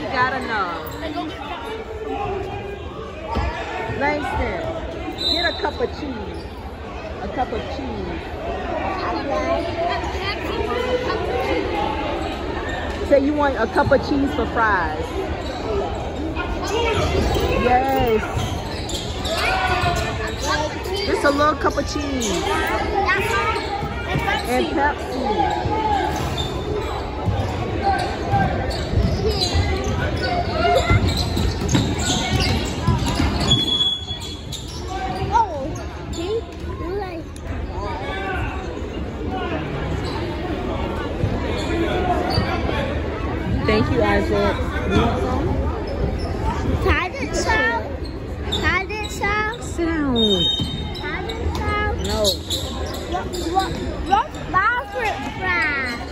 You gotta know. Langston, get a cup of cheese. A cup of cheese. Say you want a cup of cheese for fries. Yes. Just a little cup of cheese. And Pepsi. Thank you, Isaac. You want some? Sit down. No. What's my french fries?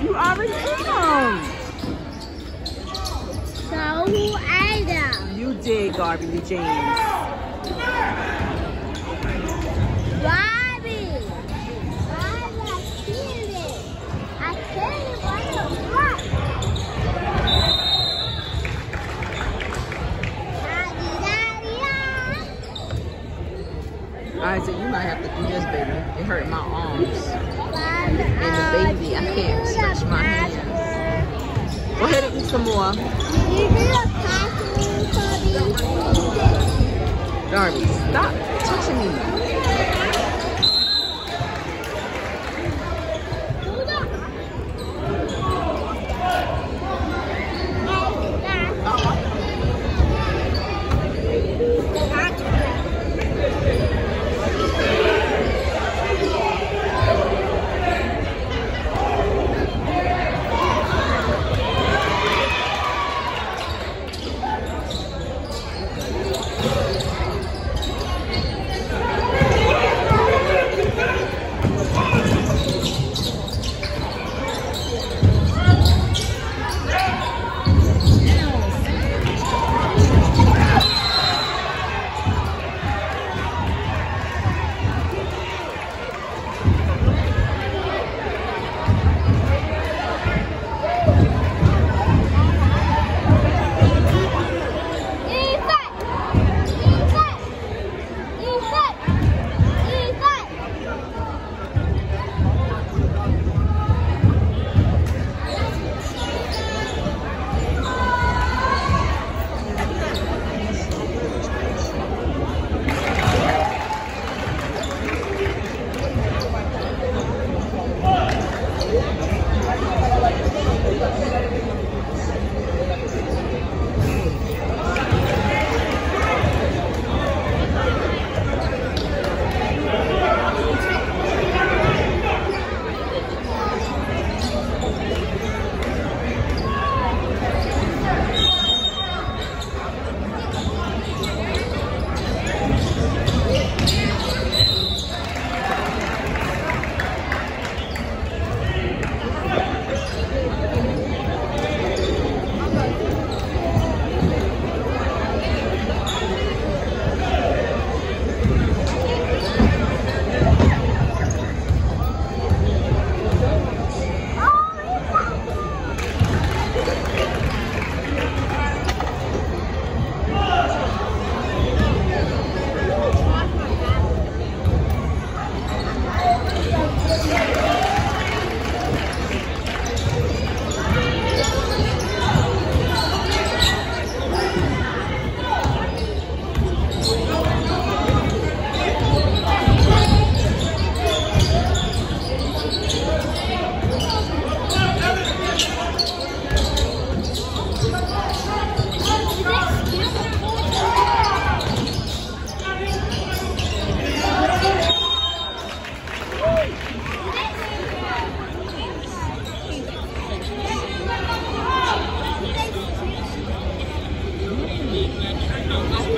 You already ate them. So who ate them? You did, Garby James. Ah. Isaac, you might have to do this, baby. It hurt my arms. And the baby, I can't stretch my hands. Go ahead and eat some more. You do the password for me? Darby, stop touching me. No,